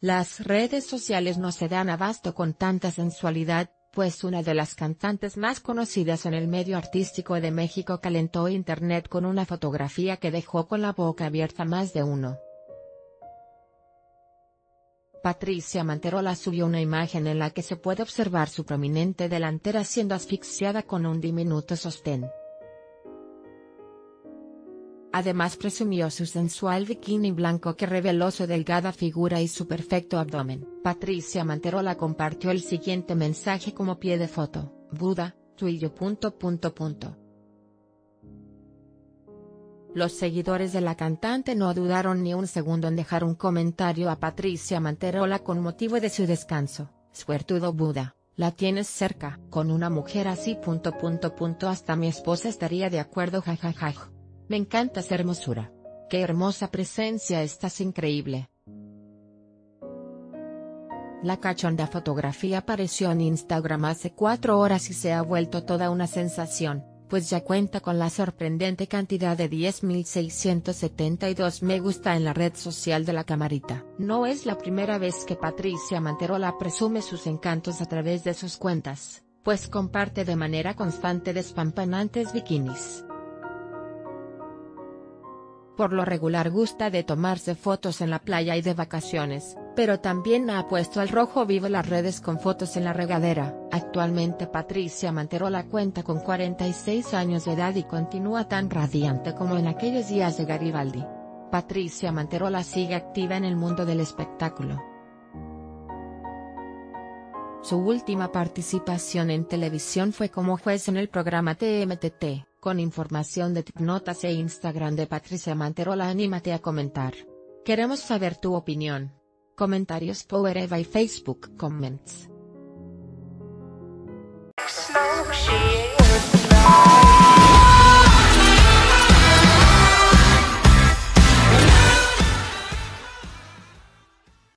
Las redes sociales no se dan abasto con tanta sensualidad, pues una de las cantantes más conocidas en el medio artístico de México calentó internet con una fotografía que dejó con la boca abierta más de uno. Patricia Manterola subió una imagen en la que se puede observar su prominente delantera siendo asfixiada con un diminuto sostén. Además presumió su sensual bikini blanco que reveló su delgada figura y su perfecto abdomen. Patricia Manterola compartió el siguiente mensaje como pie de foto, Buda, tuyo. Los seguidores de la cantante no dudaron ni un segundo en dejar un comentario a Patricia Manterola con motivo de su descanso, suertudo Buda, la tienes cerca, con una mujer así. Hasta mi esposa estaría de acuerdo jajaja. Me encanta esa hermosura. Qué hermosa presencia estás increíble. La cachonda fotografía apareció en Instagram hace cuatro horas y se ha vuelto toda una sensación, pues ya cuenta con la sorprendente cantidad de 10.672 me gusta en la red social de la camarita. No es la primera vez que Patricia Manterola presume sus encantos a través de sus cuentas, pues comparte de manera constante despampanantes bikinis. Por lo regular gusta de tomarse fotos en la playa y de vacaciones, pero también ha puesto al rojo vivo las redes con fotos en la regadera. Actualmente Patricia Manterola cuenta con 46 años de edad y continúa tan radiante como en aquellos días de Garibaldi. Patricia Manterola sigue activa en el mundo del espectáculo. Su última participación en televisión fue como juez en el programa TMTT. Con información de Tipnotas e Instagram de Patricia Manterola anímate a comentar. Queremos saber tu opinión. Comentarios Power Eva y Facebook Comments.